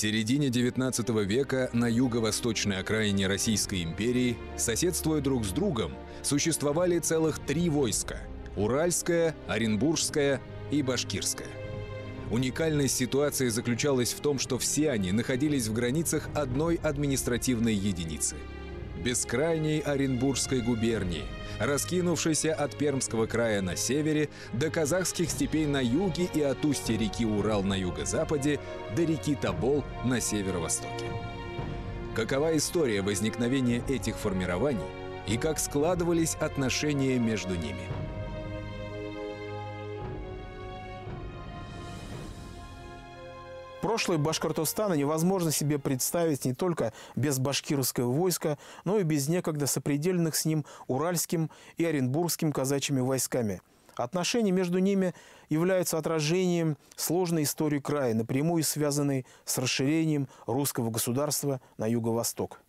середине XIX века на юго-восточной окраине Российской империи, соседствуя друг с другом, существовали целых три войска – Уральское, Оренбургское и Башкирское. Уникальность ситуации заключалась в том, что все они находились в границах одной административной единицы – бескрайней Оренбургской губернии – раскинувшийся от Пермского края на севере до казахских степей на юге и от устья реки Урал на юго-западе до реки Тобол на северо-востоке. Какова история возникновения этих формирований и как складывались отношения между ними – Прошлое Башкортостана невозможно себе представить не только без башкирского войска, но и без некогда сопредельных с ним уральским и оренбургским казачьими войсками. Отношения между ними являются отражением сложной истории края, напрямую связанной с расширением русского государства на юго-восток.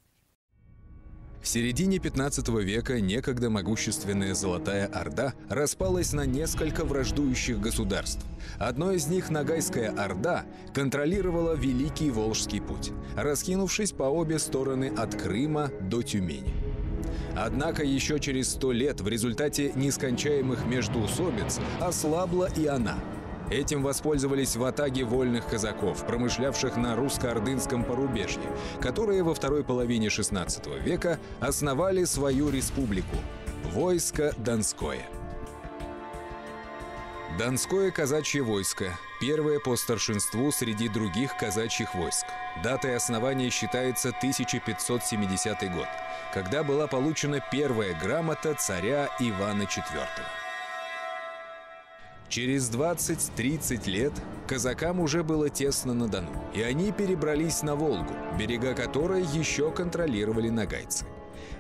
В середине 15 века некогда могущественная Золотая Орда распалась на несколько враждующих государств. Одно из них, Ногайская Орда, контролировала Великий Волжский путь, раскинувшись по обе стороны от Крыма до Тюмени. Однако еще через сто лет в результате нескончаемых междуусобиц ослабла и она – Этим воспользовались в атаге вольных казаков, промышлявших на русско-ордынском порубежье, которые во второй половине XVI века основали свою республику – войско Донское. Донское казачье войско – первое по старшинству среди других казачьих войск. Датой основания считается 1570 год, когда была получена первая грамота царя Ивана IV. Через 20-30 лет казакам уже было тесно на Дону, и они перебрались на Волгу, берега которой еще контролировали нагайцы.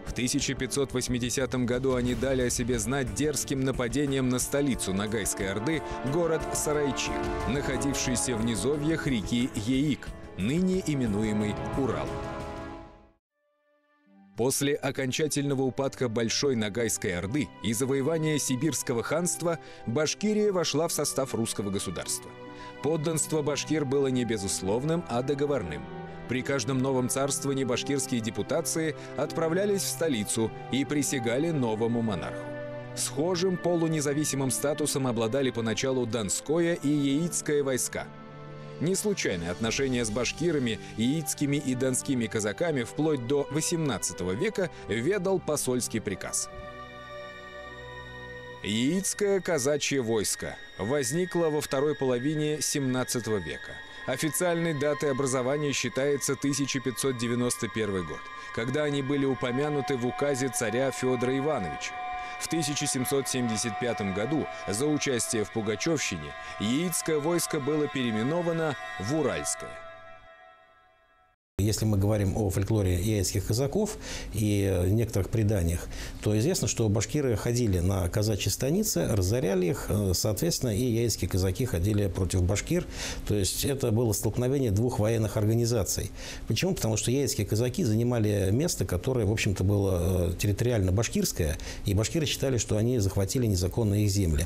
В 1580 году они дали о себе знать дерзким нападением на столицу Нагайской Орды, город Сарайчик, находившийся в низовьях реки Еик, ныне именуемый Урал. После окончательного упадка Большой Ногайской Орды и завоевания Сибирского ханства Башкирия вошла в состав русского государства. Подданство башкир было не безусловным, а договорным. При каждом новом царствовании башкирские депутации отправлялись в столицу и присягали новому монарху. Схожим полунезависимым статусом обладали поначалу Донское и Яицкое войска – не случайное отношение с башкирами, яицкими и донскими казаками вплоть до XVIII века ведал посольский приказ. Яицкое казачье войско возникло во второй половине XVII века. Официальной датой образования считается 1591 год, когда они были упомянуты в указе царя Федора Ивановича. В 1775 году за участие в Пугачевщине яицкое войско было переименовано в Уральское. Если мы говорим о фольклоре яицких казаков и некоторых преданиях, то известно, что башкиры ходили на казачьи станицы, разоряли их, соответственно, и яицкие казаки ходили против башкир. То есть это было столкновение двух военных организаций. Почему? Потому что яицкие казаки занимали место, которое, в общем-то, было э, территориально башкирское, и башкиры считали, что они захватили незаконно их земли.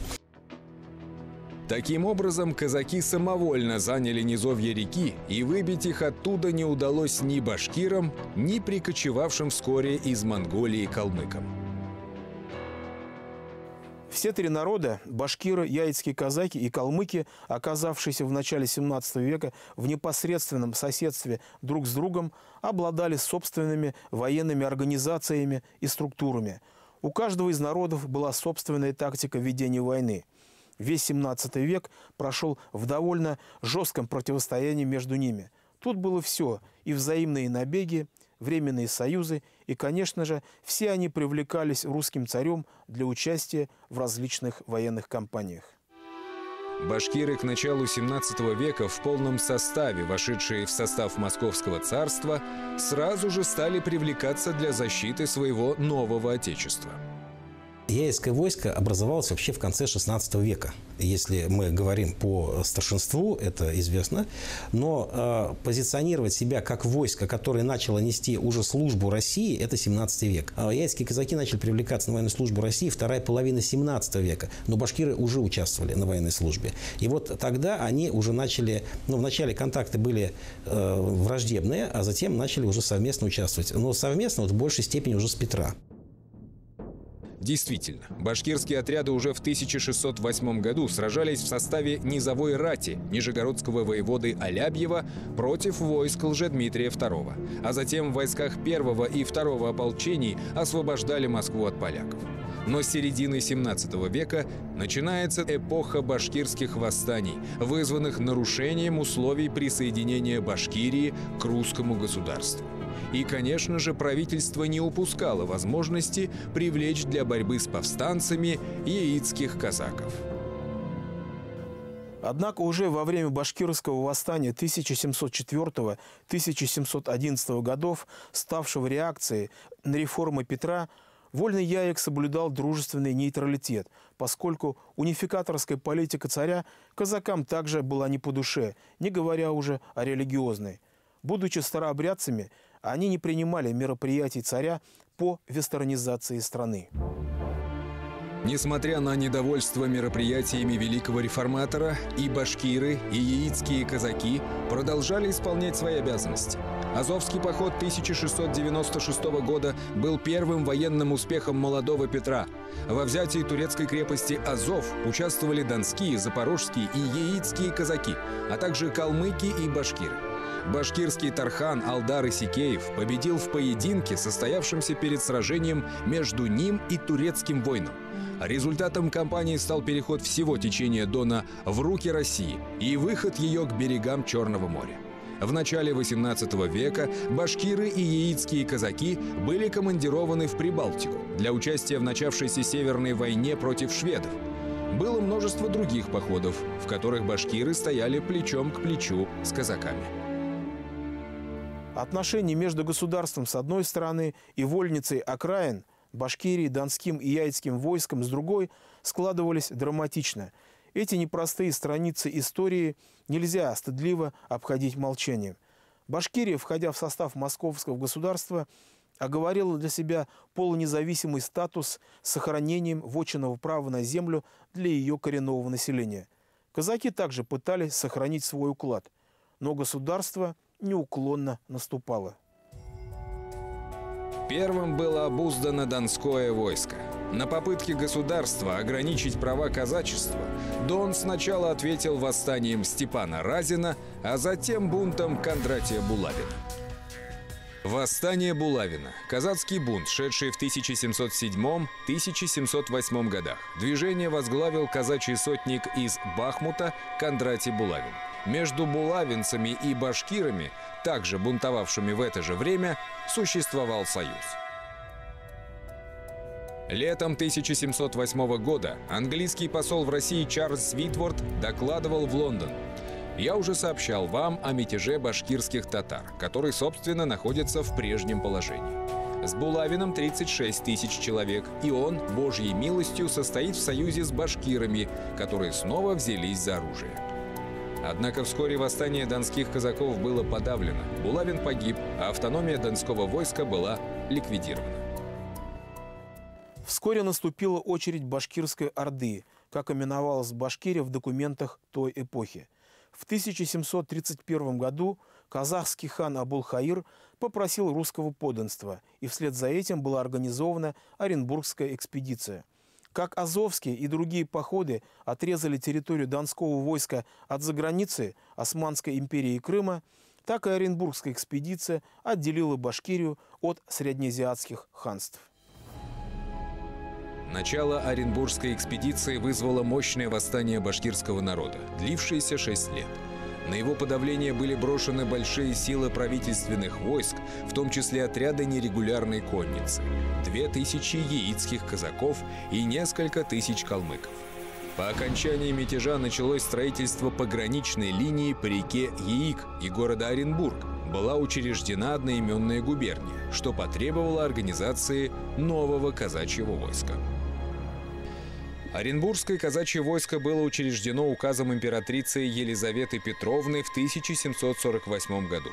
Таким образом, казаки самовольно заняли низовье реки, и выбить их оттуда не удалось ни башкирам, ни прикочевавшим вскоре из Монголии калмыкам. Все три народа – башкиры, яицкие казаки и калмыки, оказавшиеся в начале 17 века в непосредственном соседстве друг с другом, обладали собственными военными организациями и структурами. У каждого из народов была собственная тактика ведения войны – Весь 17 век прошел в довольно жестком противостоянии между ними. Тут было все – и взаимные набеги, временные союзы, и, конечно же, все они привлекались русским царем для участия в различных военных кампаниях. Башкиры к началу 17 века в полном составе, вошедшие в состав Московского царства, сразу же стали привлекаться для защиты своего нового отечества. Яицкое войско образовалось вообще в конце XVI века. Если мы говорим по старшинству, это известно. Но э, позиционировать себя как войско, которое начало нести уже службу России, это 17 век. А яицкие казаки начали привлекаться на военную службу России вторая половина 17 века. Но башкиры уже участвовали на военной службе. И вот тогда они уже начали, ну, вначале контакты были э, враждебные, а затем начали уже совместно участвовать. Но совместно вот в большей степени уже с Петра. Действительно, башкирские отряды уже в 1608 году сражались в составе низовой рати нижегородского воеводы Алябьева против войск Лжедмитрия II, а затем в войсках первого и второго ополчений освобождали Москву от поляков. Но с середины 17 века начинается эпоха башкирских восстаний, вызванных нарушением условий присоединения Башкирии к русскому государству. И, конечно же, правительство не упускало возможности привлечь для борьбы с повстанцами яицких казаков. Однако уже во время башкирского восстания 1704-1711 годов, ставшего реакцией на реформы Петра, Вольный Яек соблюдал дружественный нейтралитет, поскольку унификаторская политика царя казакам также была не по душе, не говоря уже о религиозной. Будучи старообрядцами, они не принимали мероприятий царя по вестернизации страны. Несмотря на недовольство мероприятиями великого реформатора, и башкиры, и яицкие казаки продолжали исполнять свои обязанности. Азовский поход 1696 года был первым военным успехом молодого Петра. Во взятии турецкой крепости Азов участвовали донские, запорожские и яицкие казаки, а также калмыки и башкиры. Башкирский Тархан Алдар Исикеев победил в поединке, состоявшемся перед сражением между ним и турецким воином. Результатом кампании стал переход всего течения Дона в руки России и выход ее к берегам Черного моря. В начале XVIII века башкиры и яицкие казаки были командированы в Прибалтику для участия в начавшейся Северной войне против шведов. Было множество других походов, в которых башкиры стояли плечом к плечу с казаками. Отношения между государством с одной стороны и вольницей окраин, Башкирии, Донским и Яицким войском с другой складывались драматично. Эти непростые страницы истории нельзя стыдливо обходить молчанием. Башкирия, входя в состав московского государства, оговорила для себя полунезависимый статус с сохранением вотчинного права на землю для ее коренного населения. Казаки также пытались сохранить свой уклад, но государство – неуклонно наступала. Первым было обуздано Донское войско. На попытки государства ограничить права казачества Дон сначала ответил восстанием Степана Разина, а затем бунтом Кондратия Булавина. Восстание Булавина. Казацкий бунт, шедший в 1707-1708 годах. Движение возглавил казачий сотник из Бахмута Кондратий Булавин. Между булавинцами и башкирами, также бунтовавшими в это же время, существовал союз. Летом 1708 года английский посол в России Чарльз Витворд докладывал в Лондон. Я уже сообщал вам о мятеже башкирских татар, который, собственно, находится в прежнем положении. С Булавином 36 тысяч человек, и он, Божьей милостью, состоит в союзе с башкирами, которые снова взялись за оружие. Однако вскоре восстание донских казаков было подавлено, Булавин погиб, а автономия донского войска была ликвидирована. Вскоре наступила очередь башкирской орды, как именовалась Башкирия в документах той эпохи. В 1731 году казахский хан Абул-Хаир попросил русского подданства, и вслед за этим была организована Оренбургская экспедиция – как Азовские и другие походы отрезали территорию Донского войска от заграницы Османской империи и Крыма, так и Оренбургская экспедиция отделила Башкирию от среднеазиатских ханств. Начало Оренбургской экспедиции вызвало мощное восстание башкирского народа, длившееся шесть лет – на его подавление были брошены большие силы правительственных войск, в том числе отряды нерегулярной конницы, две тысячи яицких казаков и несколько тысяч калмыков. По окончании мятежа началось строительство пограничной линии по реке Яик и города Оренбург. Была учреждена одноименная губерния, что потребовало организации нового казачьего войска. Оренбургское казачье войско было учреждено указом императрицы Елизаветы Петровны в 1748 году.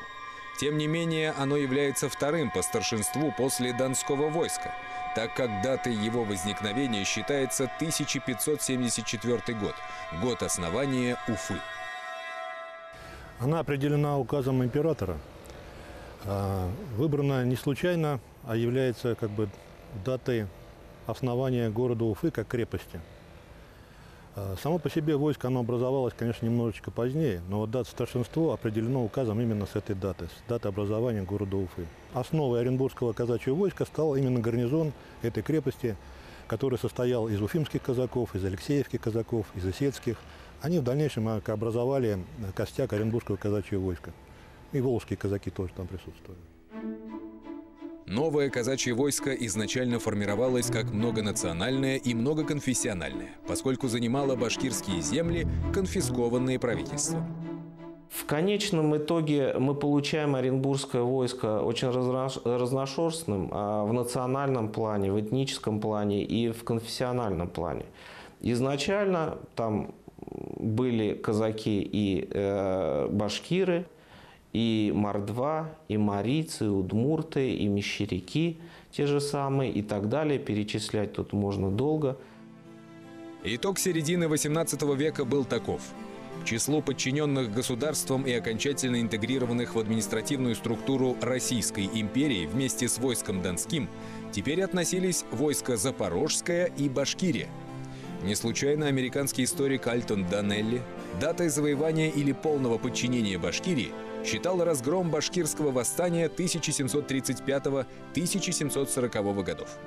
Тем не менее, оно является вторым по старшинству после Донского войска, так как датой его возникновения считается 1574 год, год основания Уфы. Она определена указом императора. А, выбрана не случайно, а является как бы датой основания города Уфы как крепости. А, само по себе войско оно образовалось, конечно, немножечко позднее, но вот дата старшинства определено указом именно с этой даты, с даты образования города Уфы. Основой Оренбургского казачьего войска стал именно гарнизон этой крепости, который состоял из уфимских казаков, из алексеевских казаков, из исетских, они в дальнейшем а, образовали э, костяк Оренбургского казачьего войска. И волжские казаки тоже там присутствовали. Новое казачье войско изначально формировалось как многонациональное и многоконфессиональное, поскольку занимало башкирские земли, конфискованные правительством. В конечном итоге мы получаем Оренбургское войско очень разношерстным а в национальном плане, в этническом плане и в конфессиональном плане. Изначально там были казаки и э, башкиры, и мордва, и марийцы, и удмурты, и мещеряки те же самые, и так далее. Перечислять тут можно долго. Итог середины XVIII века был таков. К числу подчиненных государством и окончательно интегрированных в административную структуру Российской империи вместе с войском Донским теперь относились войска Запорожская и Башкирия – не случайно американский историк Альтон Данелли датой завоевания или полного подчинения Башкирии считал разгром башкирского восстания 1735-1740 годов.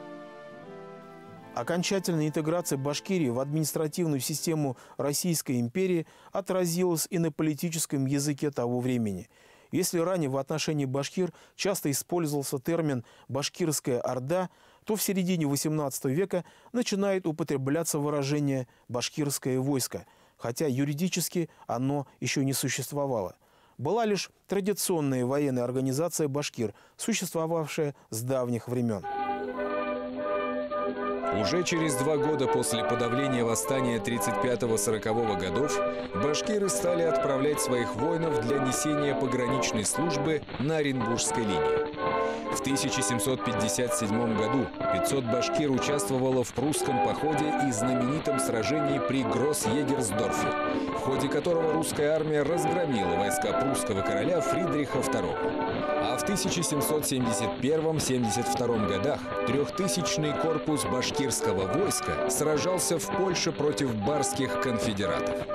Окончательная интеграция Башкирии в административную систему Российской империи отразилась и на политическом языке того времени. Если ранее в отношении башкир часто использовался термин «башкирская орда», то в середине XVIII века начинает употребляться выражение «башкирское войско», хотя юридически оно еще не существовало. Была лишь традиционная военная организация «Башкир», существовавшая с давних времен. Уже через два года после подавления восстания 35-40 годов башкиры стали отправлять своих воинов для несения пограничной службы на Оренбургской линии. В 1757 году 500 башкир участвовало в прусском походе и знаменитом сражении при Гросс-Егерсдорфе, в ходе которого русская армия разгромила войска прусского короля Фридриха II. А в 1771-72 годах трехтысячный корпус башкирского войска сражался в Польше против барских конфедератов.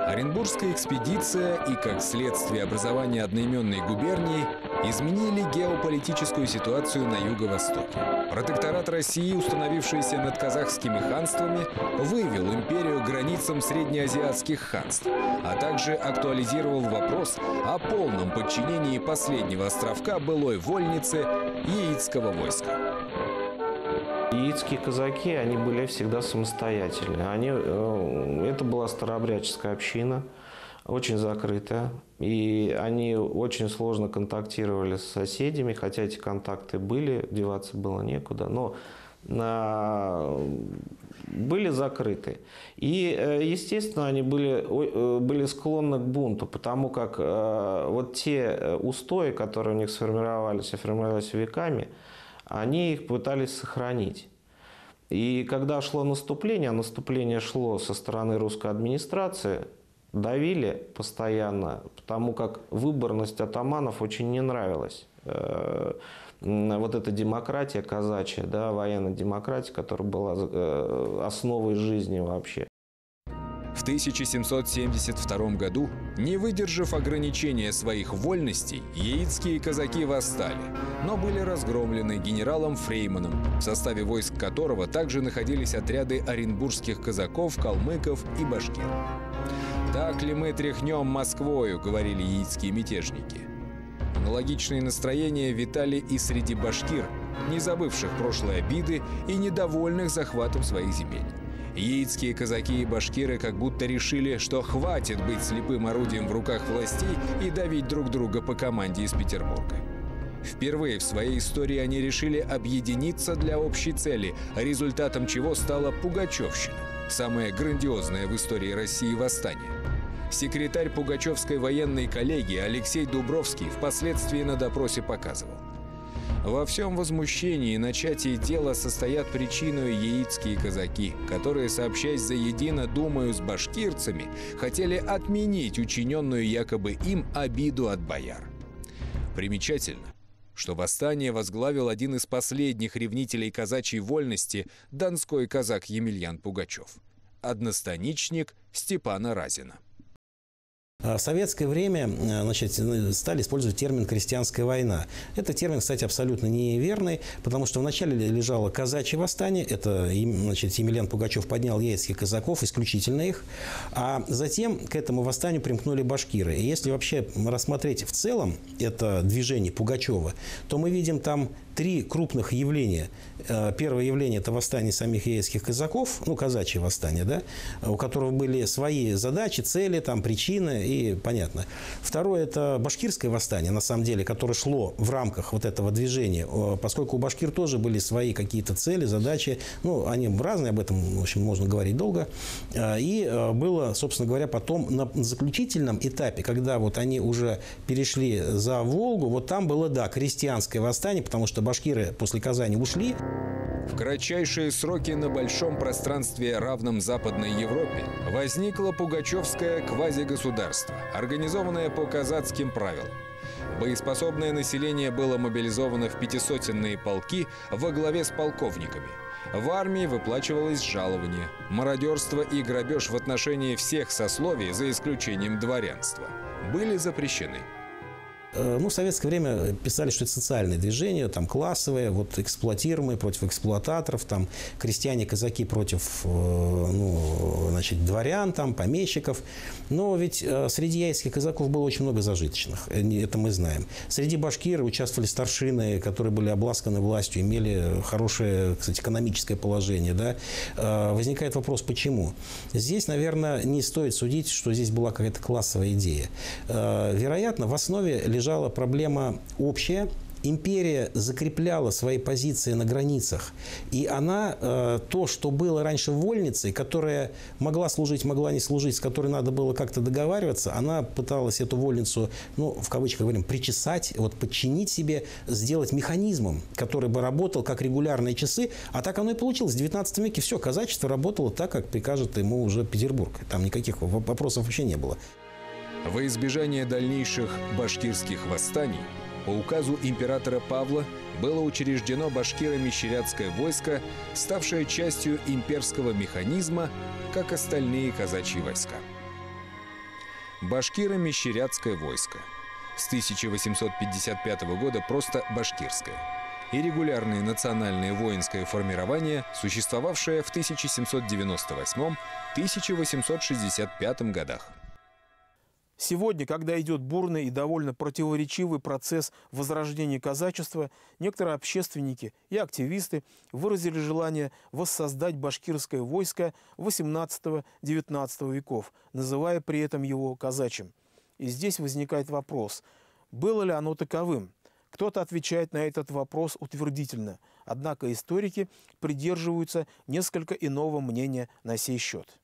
Оренбургская экспедиция и, как следствие образования одноименной губернии, изменили геополитическую ситуацию на юго-востоке. Протекторат России, установившийся над казахскими ханствами, вывел империю границам среднеазиатских ханств, а также актуализировал вопрос о полном подчинении последнего островка былой вольницы яицкого войска. Яицкие казаки, они были всегда самостоятельны. Они, э, это была старообрядческая община – очень закрытая. И они очень сложно контактировали с соседями, хотя эти контакты были, деваться было некуда. Но были закрыты. И, э, естественно, они были, э, были склонны к бунту, потому как э, вот те устои, которые у них сформировались и формировались веками, они их пытались сохранить. И когда шло наступление, а наступление шло со стороны русской администрации, давили постоянно, потому как выборность атаманов очень не нравилась. Э, вот эта демократия казачья, да, военная демократия, которая была э, основой жизни вообще. В 1772 году, не выдержав ограничения своих вольностей, яицкие казаки восстали, но были разгромлены генералом Фрейманом, в составе войск которого также находились отряды оренбургских казаков, калмыков и башкир. «Так ли мы тряхнем Москвою?» — говорили яицкие мятежники. Аналогичные настроения витали и среди башкир, не забывших прошлые обиды и недовольных захватом своих земель. Яицкие казаки и башкиры как будто решили, что хватит быть слепым орудием в руках властей и давить друг друга по команде из Петербурга. Впервые в своей истории они решили объединиться для общей цели, результатом чего стала Пугачевщина – самое грандиозное в истории России восстание. Секретарь Пугачевской военной коллегии Алексей Дубровский впоследствии на допросе показывал. Во всем возмущении и начатии дела состоят причиной яицкие казаки, которые, сообщаясь заедино, думаю, с башкирцами, хотели отменить учиненную якобы им обиду от бояр. Примечательно, что восстание возглавил один из последних ревнителей казачьей вольности, донской казак Емельян Пугачев, одностаничник Степана Разина. А в советское время э, значит, стали использовать термин «крестьянская война». Это термин, кстати, абсолютно неверный, потому что вначале лежало казачье восстание, это значит, Емельян Пугачев поднял яицких казаков, исключительно их, а затем к этому восстанию примкнули башкиры. И если вообще рассмотреть в целом это движение Пугачева, то мы видим там три крупных явления. Э, первое явление – это восстание самих яицких казаков, ну, казачье восстание, да, у которого были свои задачи, цели, там, причины, и понятно. Второе – это башкирское восстание, на самом деле, которое шло в рамках вот этого движения, поскольку у башкир тоже были свои какие-то цели, задачи, ну, они разные, об этом, в общем, можно говорить долго. Э, и э, было, собственно говоря, потом на заключительном этапе, когда вот они уже перешли за Волгу, вот там было, да, крестьянское восстание, потому что башкиры после Казани ушли. В кратчайшие сроки на большом пространстве, равном Западной Европе, возникло пугачевское квазигосударство, организованное по казацким правилам. Боеспособное население было мобилизовано в пятисотенные полки во главе с полковниками. В армии выплачивалось жалование. Мародерство и грабеж в отношении всех сословий, за исключением дворянства, были запрещены. Э, ну, в советское время писали, что это социальное движение, там, классовое, вот, эксплуатируемые против эксплуататоров, там, крестьяне, казаки против, э, ну, значит, дворян, там, помещиков. Но ведь э, среди яйцких казаков было очень много зажиточных, это мы знаем. Среди башкир участвовали старшины, которые были обласканы властью, имели хорошее, кстати, экономическое положение, да. Возникает вопрос, почему? Здесь, наверное, не стоит судить, что здесь была какая-то классовая идея. Вероятно, в основе лежала проблема общая, империя закрепляла свои позиции на границах. И она, э, то, что было раньше вольницей, которая могла служить, могла не служить, с которой надо было как-то договариваться, она пыталась эту вольницу, ну, в кавычках говорим, причесать, вот подчинить себе, сделать механизмом, который бы работал как регулярные часы. А так оно и получилось. В 19 веке все, казачество работало так, как прикажет ему уже Петербург. Там никаких вопросов вообще не было. Во избежание дальнейших башкирских восстаний по указу императора Павла было учреждено башкиро-мещерятское войско, ставшее частью имперского механизма, как остальные казачьи войска. Башкиро-мещерятское войско. С 1855 года просто башкирское. И регулярное национальное воинское формирование, существовавшее в 1798-1865 годах. Сегодня, когда идет бурный и довольно противоречивый процесс возрождения казачества, некоторые общественники и активисты выразили желание воссоздать башкирское войско XVIII-XIX веков, называя при этом его казачьим. И здесь возникает вопрос, было ли оно таковым? Кто-то отвечает на этот вопрос утвердительно, однако историки придерживаются несколько иного мнения на сей счет.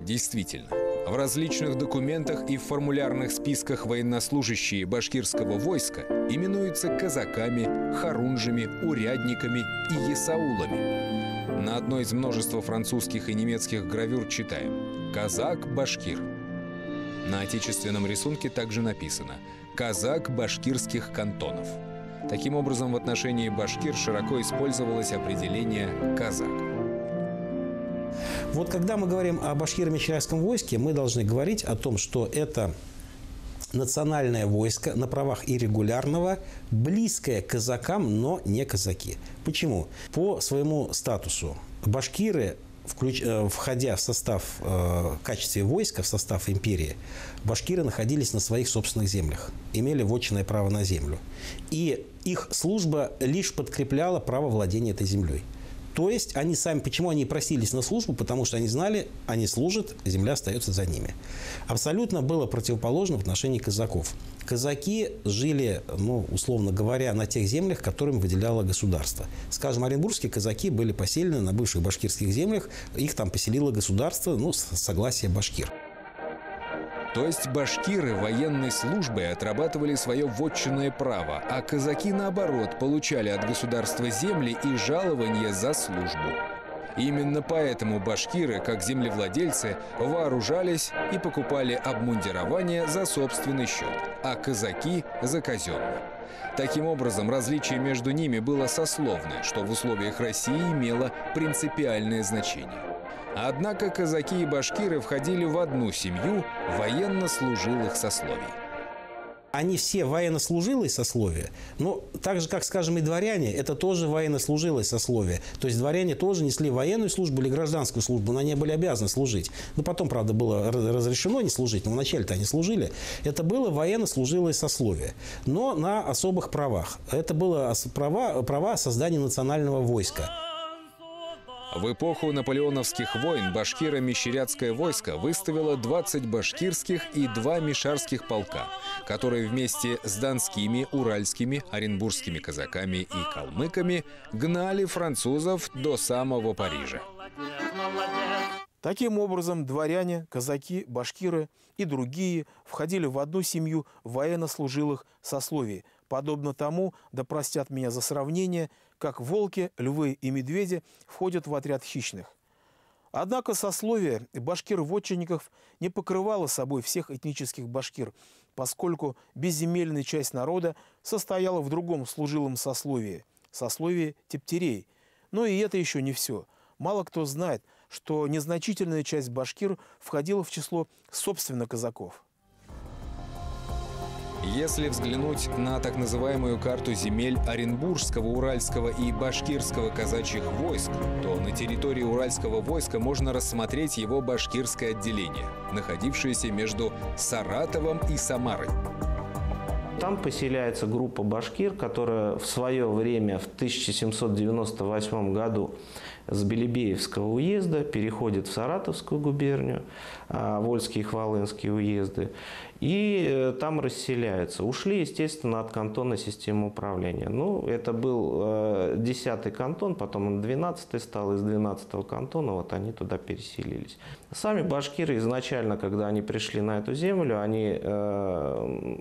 Действительно, в различных документах и в формулярных списках военнослужащие башкирского войска именуются казаками, харунжами, урядниками и есаулами. На одной из множества французских и немецких гравюр читаем «Казак-башкир». На отечественном рисунке также написано «Казак башкирских кантонов». Таким образом, в отношении башкир широко использовалось определение «казак». Вот когда мы говорим о башкиро-мещерском войске, мы должны говорить о том, что это национальное войско на правах иррегулярного, близкое к казакам, но не казаки. Почему? По своему статусу башкиры включ, э, входя в состав, э, в качестве войска, в состав империи, башкиры находились на своих собственных землях, имели вотчинное право на землю. И их служба лишь подкрепляла право владения этой землей. То есть они сами, почему они просились на службу? Потому что они знали, они служат, земля остается за ними. Абсолютно было противоположно в отношении казаков. Казаки жили, ну, условно говоря, на тех землях, которым выделяло государство. Скажем, оренбургские казаки были поселены на бывших башкирских землях, их там поселило государство, ну, с согласия башкир. То есть башкиры военной службой отрабатывали свое вотчинное право, а казаки, наоборот, получали от государства земли и жалования за службу. Именно поэтому башкиры, как землевладельцы, вооружались и покупали обмундирование за собственный счет, а казаки – за казенное. Таким образом, различие между ними было сословное, что в условиях России имело принципиальное значение. Однако казаки и башкиры входили в одну семью военнослужилых сословий. Они все военнослужилые сословия, но так же, как, скажем, и дворяне, это тоже военнослужилые сословия. То есть дворяне тоже несли военную службу или гражданскую службу, но они были обязаны служить. Но потом, правда, было разрешено не служить, но вначале-то они служили. Это было военнослужилое сословие, но на особых правах. Это было права, права создания национального войска. В эпоху наполеоновских войн башкиро-мещерятское войско выставило 20 башкирских и 2 мишарских полка, которые вместе с донскими, уральскими, оренбургскими казаками и калмыками гнали французов до самого Парижа. Таким образом, дворяне, казаки, башкиры и другие входили в одну семью военнослужилых сословий, подобно тому, да простят меня за сравнение – как волки, львы и медведи входят в отряд хищных. Однако сословие башкир-вотчинников не покрывало собой всех этнических башкир, поскольку безземельная часть народа состояла в другом служилом сословии – сословии тептерей. Но и это еще не все. Мало кто знает, что незначительная часть башкир входила в число собственно казаков – если взглянуть на так называемую карту земель Оренбургского, Уральского и Башкирского казачьих войск, то на территории Уральского войска можно рассмотреть его башкирское отделение, находившееся между Саратовом и Самарой. Там поселяется группа башкир, которая в свое время, в 1798 году, с Белебеевского уезда переходит в Саратовскую губернию, а, Вольские и Хвалынские уезды, и э, там расселяются. Ушли, естественно, от кантона системы управления. Ну, это был 10-й э, кантон, потом он 12-й стал, из 12-го кантона вот они туда переселились. Сами башкиры изначально, когда они пришли на эту землю, они э,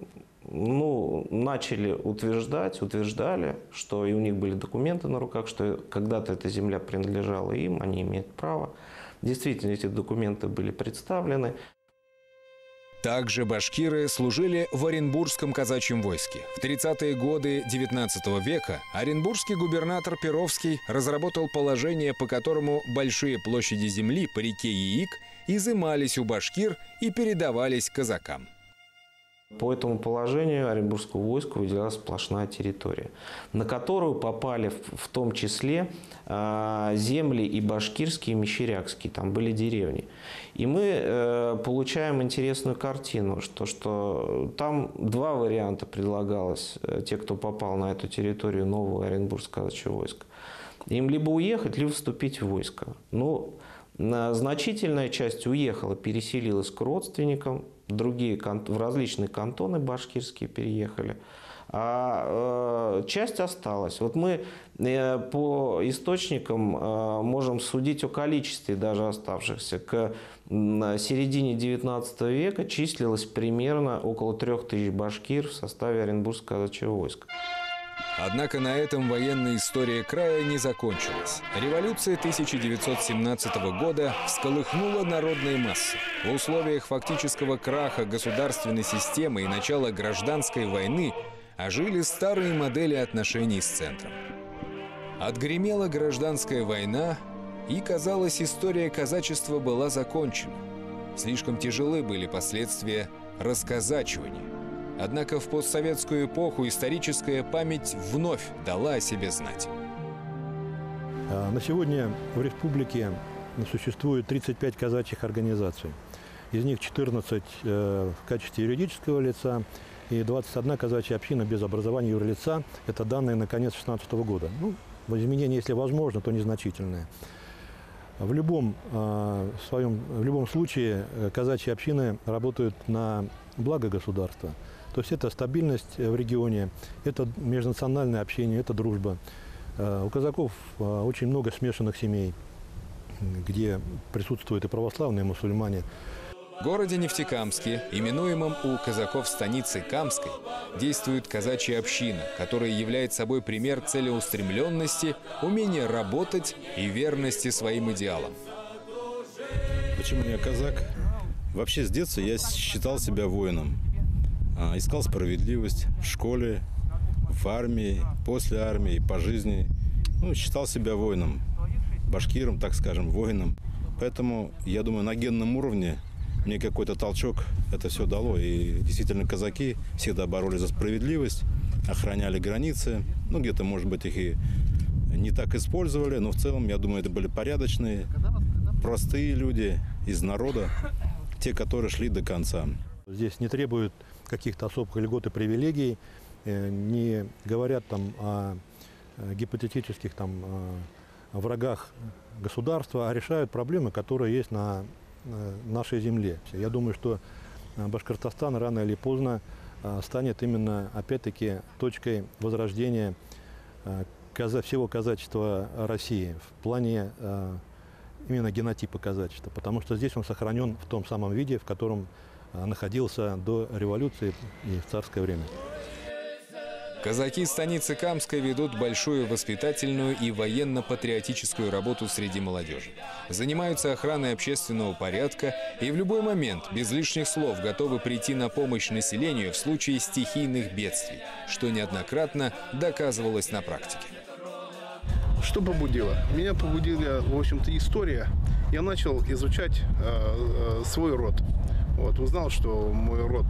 ну, начали утверждать, утверждали, что и у них были документы на руках, что когда-то эта земля принадлежала им, они имеют право. Действительно, эти документы были представлены. Также башкиры служили в Оренбургском казачьем войске. В 30-е годы XIX века оренбургский губернатор Перовский разработал положение, по которому большие площади земли по реке Яик изымались у башкир и передавались казакам. По этому положению Оренбургского войска выделялась сплошная территория, на которую попали в том числе а, земли и башкирские, и мещерякские, там были деревни. И мы э, получаем интересную картину, что, что там два варианта предлагалось, э, те, кто попал на эту территорию нового Оренбургского войска. Им либо уехать, либо вступить в войско. Ну, значительная часть уехала, переселилась к родственникам, другие, в различные кантоны башкирские переехали, а э, часть осталась. Вот мы э, по источникам э, можем судить о количестве даже оставшихся. К середине XIX века числилось примерно около трех тысяч башкир в составе Оренбургского казачьего войска. Однако на этом военная история края не закончилась. Революция 1917 года всколыхнула народные массы. В условиях фактического краха государственной системы и начала гражданской войны ожили старые модели отношений с центром. Отгремела гражданская война, и, казалось, история казачества была закончена. Слишком тяжелы были последствия расказачивания. Однако в постсоветскую эпоху историческая память вновь дала о себе знать. А, на сегодня в республике существует 35 казачьих организаций. Из них 14 э, в качестве юридического лица и 21 казачья община без образования юрлица. Это данные на конец 2016 года. Ну, изменения, если возможно, то незначительные. В любом, э, своем, в любом случае э, казачьи общины работают на благо государства. То есть это стабильность в регионе, это межнациональное общение, это дружба. У казаков очень много смешанных семей, где присутствуют и православные, и мусульмане. В городе Нефтекамске, именуемом у казаков станицы Камской, действует казачья община, которая является собой пример целеустремленности, умения работать и верности своим идеалам. Почему я казак? Вообще с детства я считал себя воином. А, искал справедливость в школе, в армии, после армии, по жизни. Ну, считал себя воином, башкиром, так скажем, воином. Поэтому, я думаю, на генном уровне мне какой-то толчок это все дало. И действительно казаки всегда боролись за справедливость, охраняли границы. Ну, где-то, может быть, их и не так использовали, но в целом, я думаю, это были порядочные, простые люди из народа, те, которые шли до конца. Здесь не требуют каких-то особых льгот и привилегий, э, не говорят там о э, гипотетических там врагах государства, а решают проблемы, которые есть на Э, нашей земле. Я думаю, что э, Башкортостан рано или поздно э, станет именно, опять-таки, точкой возрождения всего казачества России в плане именно генотипа казачества, потому что здесь он сохранен в том самом виде, в котором находился до революции и в царское время. Казаки станицы Камской ведут большую воспитательную и военно-патриотическую работу среди молодежи. Занимаются охраной общественного порядка и в любой момент, без лишних слов, готовы прийти на помощь населению в случае стихийных бедствий, что неоднократно доказывалось на практике. Что побудило? Меня побудила, в общем-то, история. Я начал изучать э, э, свой род. Вот, узнал, что мой род,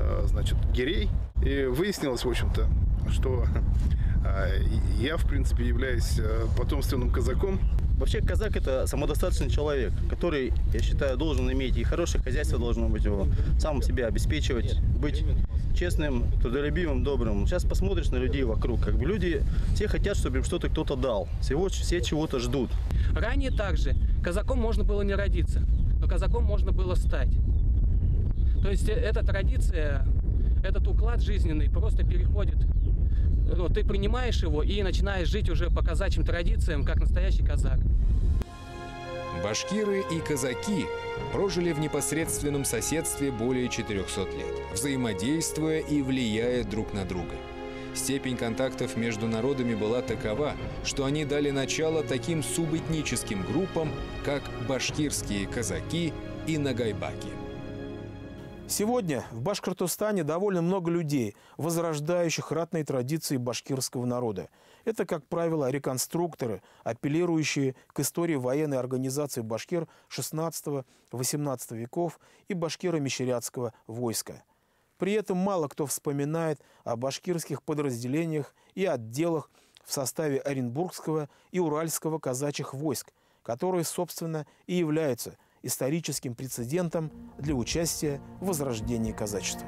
э, значит, Гирей – и выяснилось, в общем-то, что а, я, в принципе, являюсь э, потомственным казаком. Вообще казак это самодостаточный человек, который, я считаю, должен иметь и хорошее хозяйство должно быть его, сам себя обеспечивать, быть честным, трудолюбивым, добрым. Сейчас посмотришь на людей вокруг, как бы люди все хотят, чтобы им что-то кто-то дал, всего, все чего-то ждут. Ранее также казаком можно было не родиться, но казаком можно было стать. То есть э, эта традиция этот уклад жизненный просто переходит, ну, ты принимаешь его и начинаешь жить уже по казачьим традициям, как настоящий казак. Башкиры и казаки прожили в непосредственном соседстве более 400 лет, взаимодействуя и влияя друг на друга. Степень контактов между народами была такова, что они дали начало таким субэтническим группам, как башкирские казаки и нагайбаки. Сегодня в Башкортостане довольно много людей, возрождающих ратные традиции башкирского народа. Это, как правило, реконструкторы, апеллирующие к истории военной организации башкир 16-18 веков и башкиро-мещерятского войска. При этом мало кто вспоминает о башкирских подразделениях и отделах в составе Оренбургского и Уральского казачьих войск, которые, собственно, и являются – историческим прецедентом для участия в возрождении казачества.